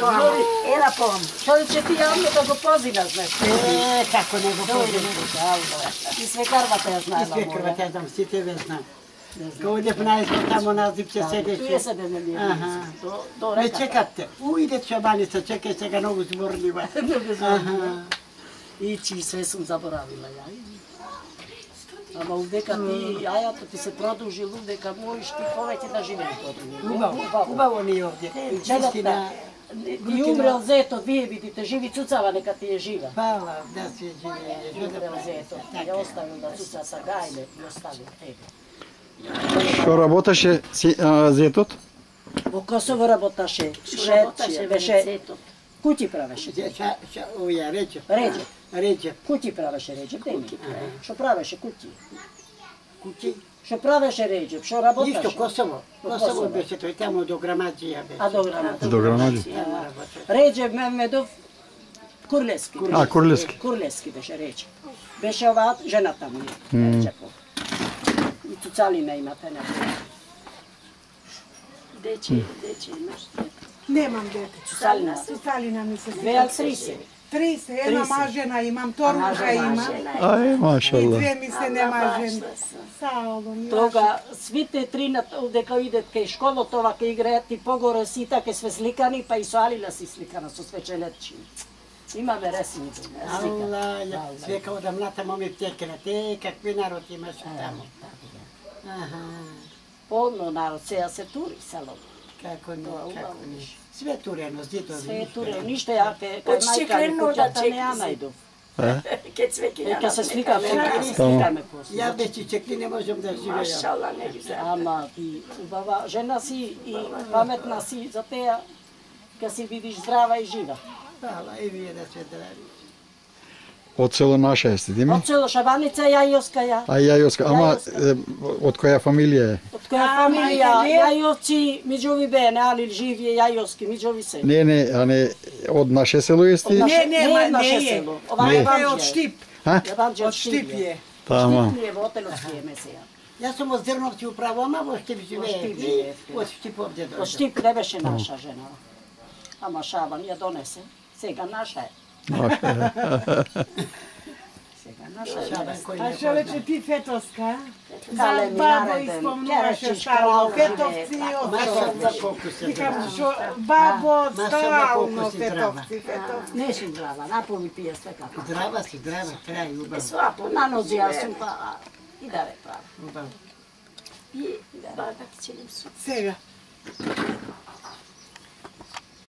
Ела пом. Што ќе ти јавно да го позина, знаеш. Е, како не го тука, ало. И све карвата ја знаела Све моја. крвата знам, сите ве знам. Кога одев на избор, тамо на зипче Туе седеше. седе на ние. Аха. Ме чекате. Уиде чобаница, чекај сега многу зборлива. Аха. И чи све сум заборавила ја. Ама удека ти јајато ти се продолжи, удека можеш ти повеќе да живееш. Убаво, убаво ни овде. Чистина. Ти умрел зето, вие видите, живи цуцава, нека ти е жива. Фала, да се живее. Умрел зето, ја оставил да цуца са гајле и оставил тебе. Што работеше си, а, зетот? Во Косово работаше, шече, беше, куќи правеше. Рече. Реđe. Реče. Куќи правеше деми. Што правеше куќи? куќи. Што правеше Реджеп? Што работеше? Исто Косово. Косово беше тој, таму до Грамаджија беше. А до Грамаджија. До Грамаджија. Реджеп до Курлески. А, Курлески. Курлески беше Реджеп. Беше ова жена таму. е, Реджепов. И цуцалина имате на Дече, дечи имаш дете? Немам дете. Цуцалина. Цуцалина ми се. 2030. Три се, една мажена имам, торунка има. Ај, машала. И две ми се не мажен. Тога, свите три на дека идет кај школа, тоа ке играјат и погоре сите ке све сликани, па и со Алила си сликана со свечелетчи. Имаме ресми. Алла, ја свека од млата моми текна, те какви народ имаш таму. Така Аха. Полно народ, сеја се тури селото како не, Тоа, како не. Све турено, зидови. Све е ништо ја ке кај мајка ми Чекрено да куќата не ја најдов. Ке цвеќе Дека се сликаме, Тамо. сликаме после. Ја без чекли не можам да живеам. Машала, не ги. Ама ти убава жена си и паметна си за теја ке си видиш здрава и жива. Фала, и вие да се здрави. Од село наше сте, дими? Од село Шабаница Јајоска ја. А Јајоска, ама Јајоска. е, од која фамилија е? Која фамилија Јајовци, меѓуви бе, не али живи Јајовски, меѓуви се. Не, не, а не од наше село наше- Не, не, не од наше не е. село. Ова е од Штип. А? Еванџел Од Штип е. Тама. Штип е во Отеловски е месеја. Јас сум од Зрновци управо, ама во Штип живее. Живее. Од Штип овде Од дојде. Штип не беше наша жена. Ама Шабан ја донесе. Сега наша е. А што рече позна. ти Фетоска? Кале За нареден, испомнуваше крал Фетовци. Масо Фетовци. за колку се Викам, драма. што бабо стално. Фетовци, Фетовци. Не си здрава, напоми пие све како. Здрава си, здрава, трај, убаво. Свапо, На нози јас сум па и да ве прави. убаво. И баба ќе ќе су. Сега.